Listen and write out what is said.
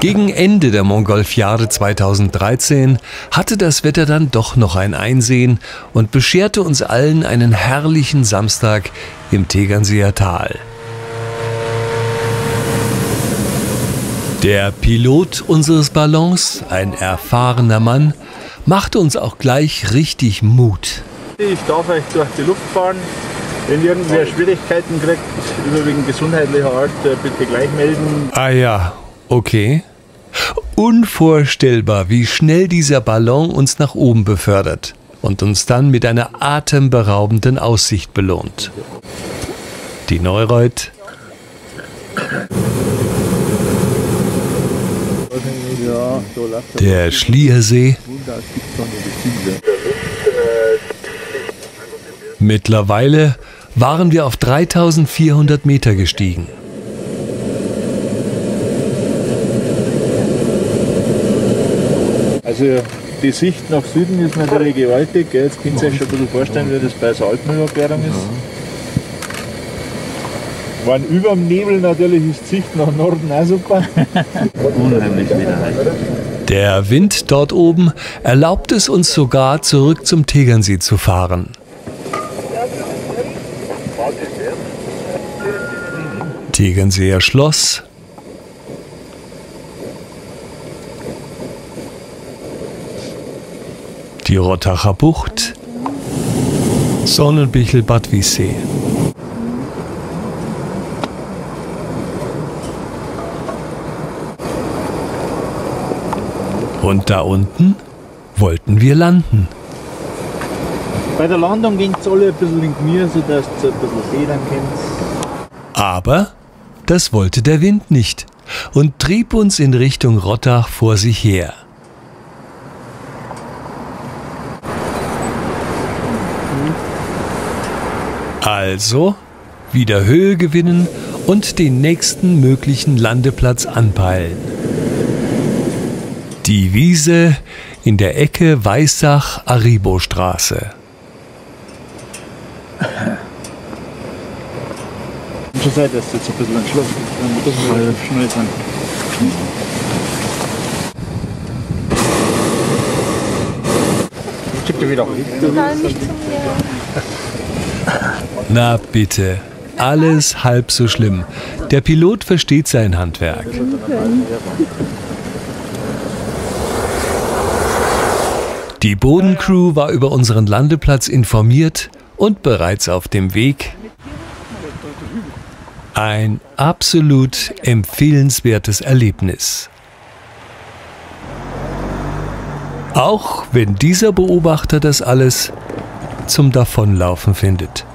Gegen Ende der Mongolfjahre 2013 hatte das Wetter dann doch noch ein Einsehen und bescherte uns allen einen herrlichen Samstag im Tegernseer Tal. Der Pilot unseres Ballons, ein erfahrener Mann, machte uns auch gleich richtig Mut. Ich darf euch durch die Luft fahren, wenn irgendwer Schwierigkeiten kriegt, überwiegend gesundheitlicher Art, äh, bitte gleich melden. Ah ja, okay. Unvorstellbar, wie schnell dieser Ballon uns nach oben befördert und uns dann mit einer atemberaubenden Aussicht belohnt. Die Neureuth. Der Schliersee. Mittlerweile waren wir auf 3400 Meter gestiegen. Also die Sicht nach Süden ist natürlich gewaltig. Gell? Jetzt könnt ihr euch schon ein bisschen vorstellen, wie das bei der Alpenüberquerung ist. Wenn über dem Nebel natürlich ist die Sicht nach Norden auch super. Unheimlich wieder Der Wind dort oben erlaubt es uns sogar zurück zum Tegernsee zu fahren. Tegernseer Schloss. Die Rottacher Bucht. Sonnenbichel Bad Wiessee. Und da unten wollten wir landen. Bei der Landung ging es alle ein bisschen in mir, sodass ihr ein bisschen federn könnt. Aber das wollte der Wind nicht und trieb uns in Richtung Rottach vor sich her. Also wieder Höhe gewinnen und den nächsten möglichen Landeplatz anpeilen. Die Wiese in der Ecke Weissach-Aribo-Straße. Schon seid das jetzt ein bisschen entschlossen. Dann müssen wir schnell sein. Schick dir wieder. Nein, nicht zu mir. Na bitte, alles halb so schlimm. Der Pilot versteht sein Handwerk. Die Bodencrew war über unseren Landeplatz informiert und bereits auf dem Weg. Ein absolut empfehlenswertes Erlebnis. Auch wenn dieser Beobachter das alles zum Davonlaufen findet.